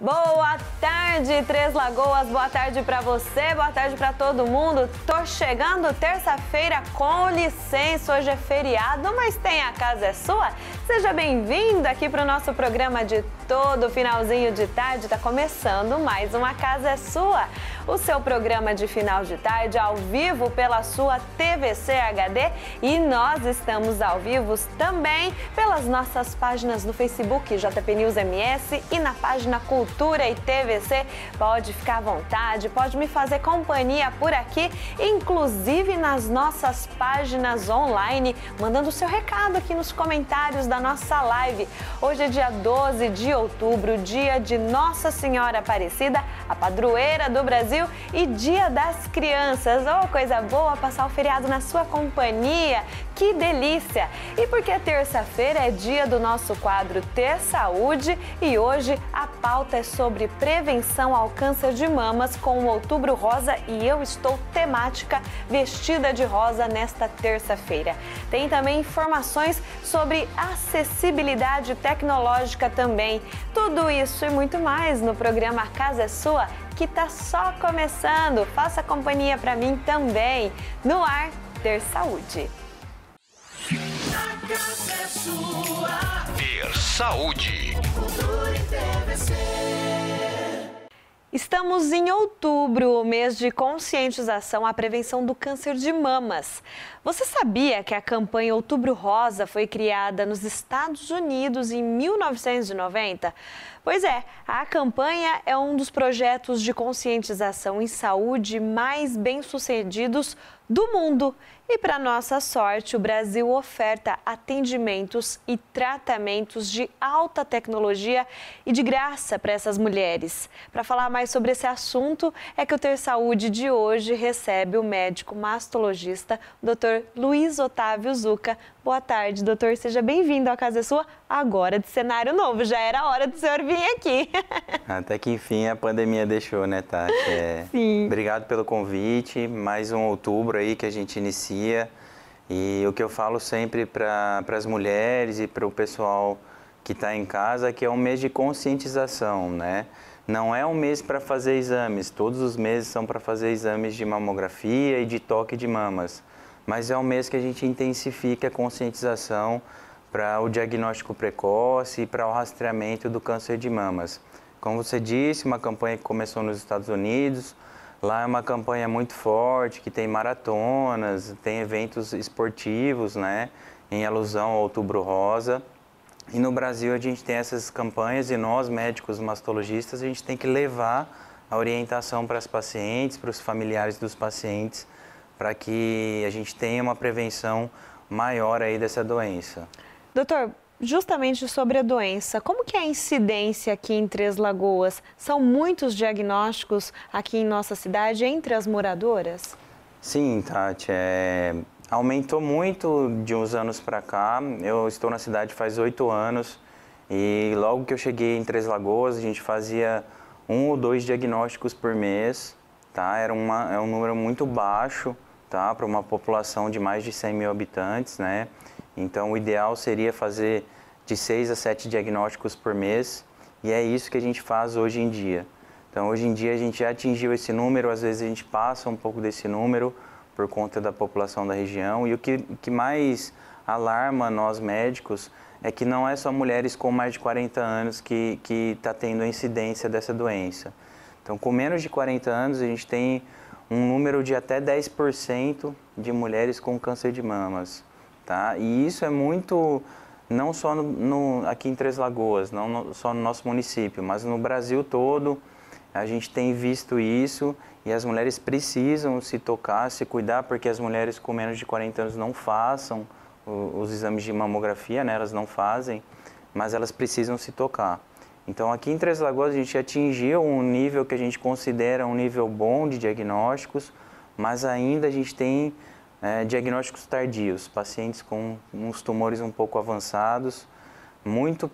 Boa tarde, Três Lagoas. Boa tarde para você, boa tarde para todo mundo. Tô chegando terça-feira com licença. Hoje é feriado, mas tem a casa é sua. Seja bem-vindo aqui para o nosso programa de todo finalzinho de tarde. Tá começando mais uma Casa é Sua. O seu programa de final de tarde ao vivo pela sua TVC HD e nós estamos ao vivo também pelas nossas páginas no Facebook JP News MS e na página Cultura e TVC. Pode ficar à vontade, pode me fazer companhia por aqui, inclusive nas nossas páginas online, mandando o seu recado aqui nos comentários da nossa live. Hoje é dia 12 de outubro, dia de Nossa Senhora Aparecida, a padroeira do Brasil e Dia das Crianças. Oh, coisa boa passar o feriado na sua companhia. Que delícia! E porque terça-feira é dia do nosso quadro Ter Saúde e hoje a pauta é sobre prevenção ao câncer de mamas com o Outubro Rosa e eu estou temática vestida de rosa nesta terça-feira. Tem também informações sobre acessibilidade tecnológica também. Tudo isso e muito mais no programa Casa é Sua que está só começando. Faça companhia para mim também. No ar, Ter Saúde. A casa é sua. Ter saúde. Cultura e TVC. Estamos em outubro, mês de conscientização à prevenção do câncer de mamas. Você sabia que a campanha Outubro Rosa foi criada nos Estados Unidos em 1990? Pois é, a campanha é um dos projetos de conscientização em saúde mais bem-sucedidos do mundo. E para nossa sorte, o Brasil oferta atendimentos e tratamentos de alta tecnologia e de graça para essas mulheres. Para falar mais sobre esse assunto, é que o Ter Saúde de hoje recebe o médico mastologista Dr. Luiz Otávio Zuca. Boa tarde, doutor. Seja bem-vindo à Casa Sua, agora de cenário novo. Já era hora do senhor vir aqui. Até que enfim a pandemia deixou, né, Tati? É... Sim. Obrigado pelo convite. Mais um outubro aí que a gente inicia. E o que eu falo sempre para as mulheres e para o pessoal que está em casa é que é um mês de conscientização, né? Não é um mês para fazer exames, todos os meses são para fazer exames de mamografia e de toque de mamas mas é um mês que a gente intensifica a conscientização para o diagnóstico precoce e para o rastreamento do câncer de mamas. Como você disse, uma campanha que começou nos Estados Unidos, lá é uma campanha muito forte, que tem maratonas, tem eventos esportivos, né, em alusão ao Outubro Rosa. E no Brasil a gente tem essas campanhas e nós, médicos mastologistas, a gente tem que levar a orientação para as pacientes, para os familiares dos pacientes, para que a gente tenha uma prevenção maior aí dessa doença. Doutor, justamente sobre a doença, como que é a incidência aqui em Três Lagoas? São muitos diagnósticos aqui em nossa cidade entre as moradoras? Sim, Tati, é... aumentou muito de uns anos para cá. Eu estou na cidade faz oito anos e logo que eu cheguei em Três Lagoas, a gente fazia um ou dois diagnósticos por mês, tá? Era uma, é um número muito baixo tá? para uma população de mais de 100 mil habitantes. Né? Então, o ideal seria fazer de 6 a 7 diagnósticos por mês e é isso que a gente faz hoje em dia. Então, hoje em dia, a gente já atingiu esse número, às vezes a gente passa um pouco desse número por conta da população da região. E o que, que mais alarma nós médicos é que não é só mulheres com mais de 40 anos que está tendo a incidência dessa doença. Então, com menos de 40 anos, a gente tem um número de até 10% de mulheres com câncer de mamas. Tá? E isso é muito, não só no, no, aqui em Três Lagoas, não no, só no nosso município, mas no Brasil todo. A gente tem visto isso e as mulheres precisam se tocar, se cuidar, porque as mulheres com menos de 40 anos não façam os, os exames de mamografia, né? elas não fazem, mas elas precisam se tocar. Então, aqui em Três Lagoas, a gente atingiu um nível que a gente considera um nível bom de diagnósticos, mas ainda a gente tem é, diagnósticos tardios, pacientes com uns tumores um pouco avançados, muito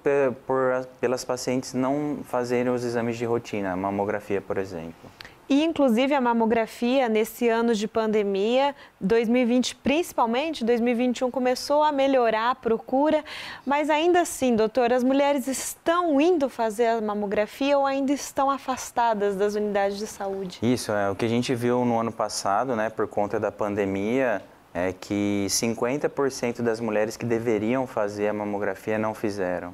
por, pelas pacientes não fazerem os exames de rotina, mamografia, por exemplo. E, inclusive, a mamografia, nesse ano de pandemia, 2020 principalmente, 2021 começou a melhorar a procura, mas ainda assim, doutor, as mulheres estão indo fazer a mamografia ou ainda estão afastadas das unidades de saúde? Isso, é o que a gente viu no ano passado, né, por conta da pandemia, é que 50% das mulheres que deveriam fazer a mamografia não fizeram.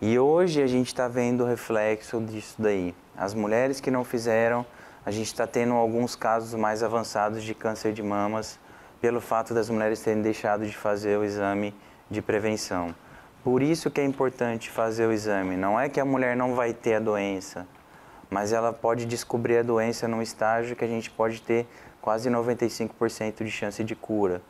E hoje a gente está vendo o reflexo disso daí. As mulheres que não fizeram, a gente está tendo alguns casos mais avançados de câncer de mamas pelo fato das mulheres terem deixado de fazer o exame de prevenção. Por isso que é importante fazer o exame. Não é que a mulher não vai ter a doença, mas ela pode descobrir a doença num estágio que a gente pode ter quase 95% de chance de cura.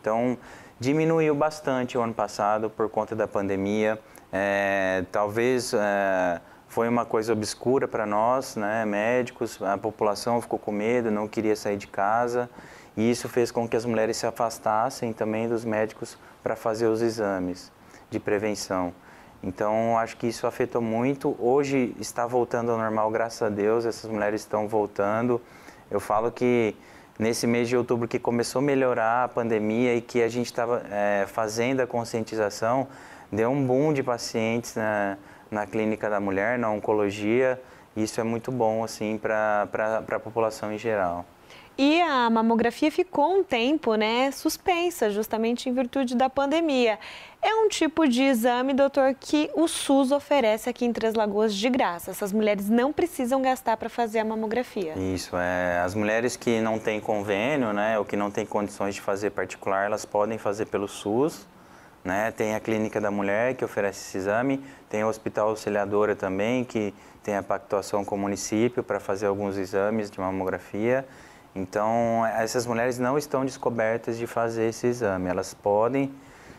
Então, diminuiu bastante o ano passado por conta da pandemia. É, talvez é, foi uma coisa obscura para nós, né, médicos, a população ficou com medo, não queria sair de casa, e isso fez com que as mulheres se afastassem também dos médicos para fazer os exames de prevenção. Então, acho que isso afetou muito. Hoje está voltando ao normal, graças a Deus, essas mulheres estão voltando. Eu falo que nesse mês de outubro que começou a melhorar a pandemia e que a gente estava é, fazendo a conscientização, deu um boom de pacientes na, na clínica da mulher, na oncologia. Isso é muito bom assim para a população em geral. E a mamografia ficou um tempo, né, suspensa, justamente em virtude da pandemia. É um tipo de exame, doutor, que o SUS oferece aqui em Três Lagoas de graça. Essas mulheres não precisam gastar para fazer a mamografia. Isso, é. As mulheres que não têm convênio, né, ou que não têm condições de fazer particular, elas podem fazer pelo SUS. Né? Tem a Clínica da Mulher, que oferece esse exame, tem o Hospital Auxiliadora também, que tem a pactuação com o município para fazer alguns exames de mamografia. Então, essas mulheres não estão descobertas de fazer esse exame. Elas podem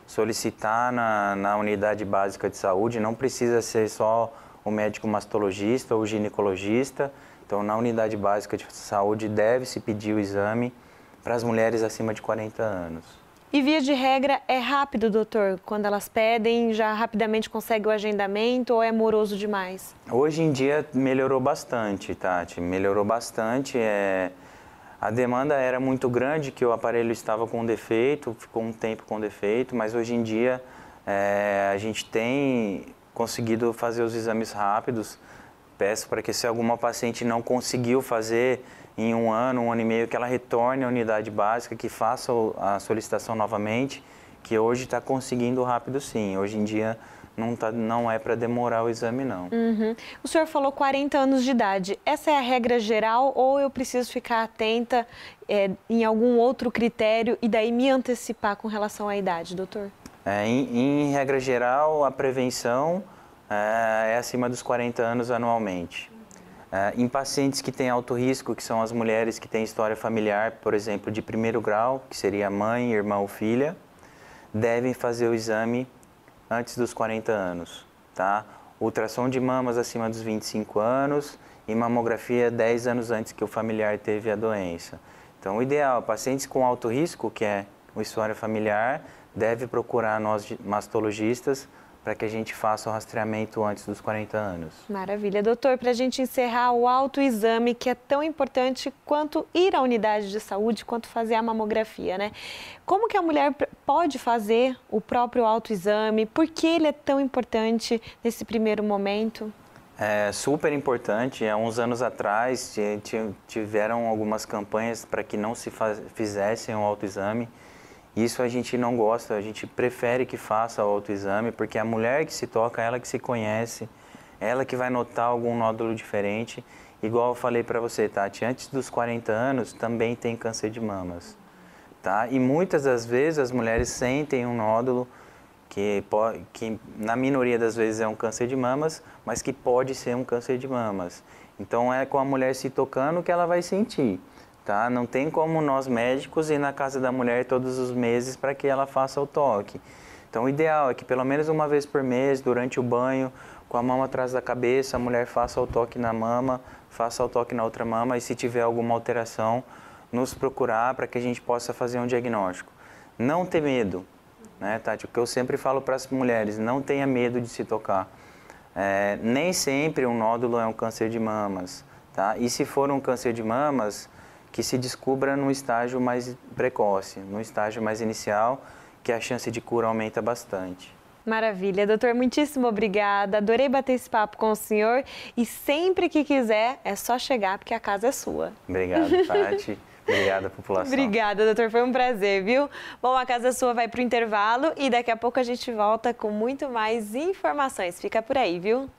solicitar na, na unidade básica de saúde, não precisa ser só o médico mastologista ou ginecologista. Então, na unidade básica de saúde, deve-se pedir o exame para as mulheres acima de 40 anos. E via de regra é rápido, doutor? Quando elas pedem, já rapidamente consegue o agendamento ou é moroso demais? Hoje em dia melhorou bastante, Tati. Melhorou bastante. É a demanda era muito grande, que o aparelho estava com defeito, ficou um tempo com defeito, mas hoje em dia é, a gente tem conseguido fazer os exames rápidos. Peço para que se alguma paciente não conseguiu fazer em um ano, um ano e meio, que ela retorne à unidade básica, que faça a solicitação novamente, que hoje está conseguindo rápido sim. Hoje em dia não, tá, não é para demorar o exame, não. Uhum. O senhor falou 40 anos de idade. Essa é a regra geral ou eu preciso ficar atenta é, em algum outro critério e daí me antecipar com relação à idade, doutor? É, em, em, regra geral, a prevenção é, é, acima dos 40 anos anualmente. É, em pacientes que têm alto risco, que são as mulheres que têm história familiar, por exemplo, de primeiro grau, que seria mãe, irmão ou filha, devem fazer o exame antes dos 40 anos, tá? Ultrassom de mamas acima dos 25 anos e mamografia 10 anos antes que o familiar teve a doença. Então, o ideal, pacientes com alto risco, que é o história familiar, deve procurar nós mastologistas para que a gente faça o rastreamento antes dos 40 anos. Maravilha. Doutor, para a gente encerrar o autoexame, que é tão importante quanto ir à unidade de saúde, quanto fazer a mamografia, né? Como que a mulher pode fazer o próprio autoexame? Por que ele é tão importante nesse primeiro momento? É super importante. Há uns anos atrás tiveram algumas campanhas para que não se fizessem o autoexame. Isso a gente não gosta, a gente prefere que faça o autoexame, porque a mulher que se toca, ela que se conhece, ela que vai notar algum nódulo diferente. Igual eu falei para você, Tati, antes dos 40 anos também tem câncer de mamas, tá? E muitas das vezes as mulheres sentem um nódulo que, que na minoria das vezes é um câncer de mamas, mas que pode ser um câncer de mamas. Então é com a mulher se tocando que ela vai sentir. Tá? Não tem como nós médicos ir na casa da mulher todos os meses para que ela faça o toque. Então, o ideal é que pelo menos uma vez por mês, durante o banho, com a mama atrás da cabeça, a mulher faça o toque na mama, faça o toque na outra mama e se tiver alguma alteração, nos procurar para que a gente possa fazer um diagnóstico. Não ter medo, né, Tati? O que eu sempre falo para as mulheres, não tenha medo de se tocar. É, nem sempre um nódulo é um câncer de mamas Tá? E se for um câncer de mamas, que se descubra no estágio mais precoce, no estágio mais inicial, que a chance de cura aumenta bastante. Maravilha, doutor, muitíssimo obrigada. Adorei bater esse papo com o senhor e sempre que quiser é só chegar porque a casa é sua. Obrigado, Tati. Obrigada, população. Obrigada, doutor. Foi um prazer, viu? Bom, a Casa Sua vai para o intervalo e daqui a pouco a gente volta com muito mais informações. Fica por aí, viu?